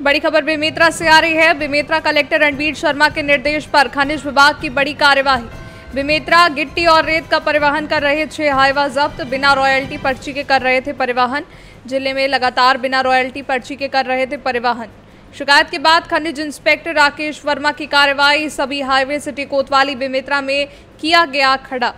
बड़ी खबर बेमेतरा से आ रही है। बेमेतरा कलेक्टर रणबीर शर्मा के निर्देश पर खनिज विभाग की बड़ी कार्यवाही। बेमेतरा गिट्टी और रेत का परिवहन कर रहे छह हाईवा जब्त, बिना रॉयल्टी पर्ची के कर रहे थे परिवहन। ज़िले में लगातार बिना रॉयल्टी पर्ची के कर रहे थे परिवहन। शिकायत के बाद खनिज इंस्पेक्टर राकेश वर्मा की कार्रवाई सभी हाईवे सिटी कोतवाली बेमेतरा में किया गया खड़ा।